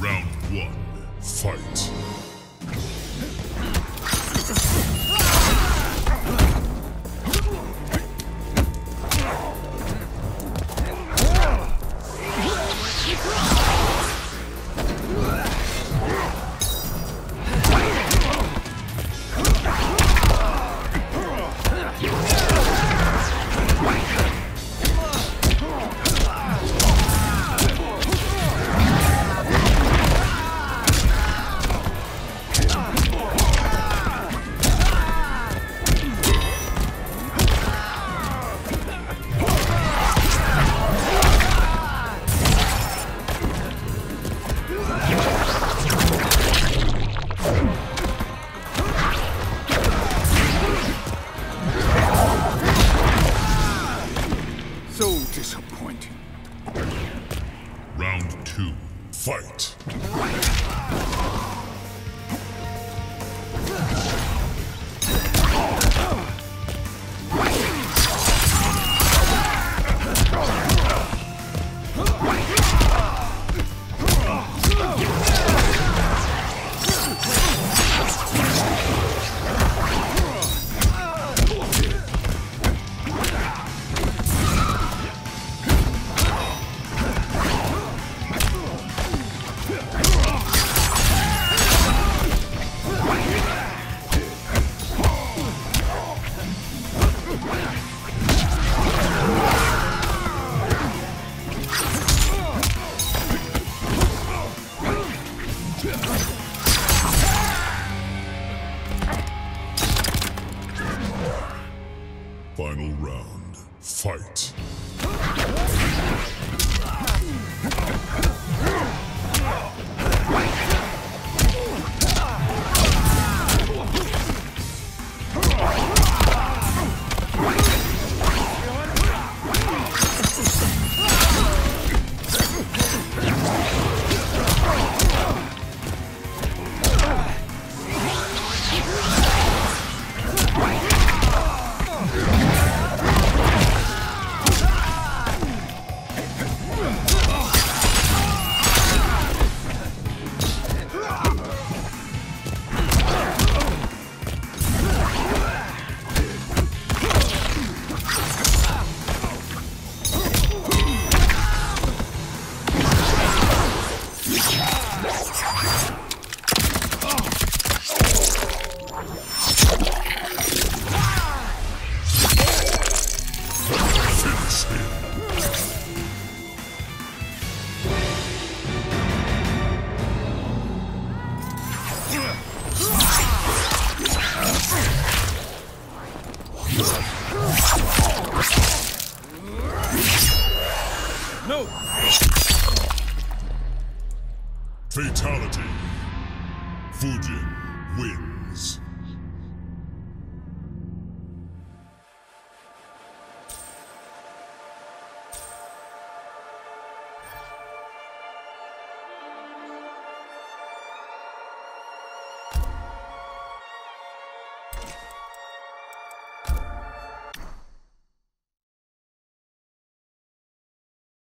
Round one, fight. So disappointing. Round two, fight. Final round, fight. No! Fatality. Fujin wins.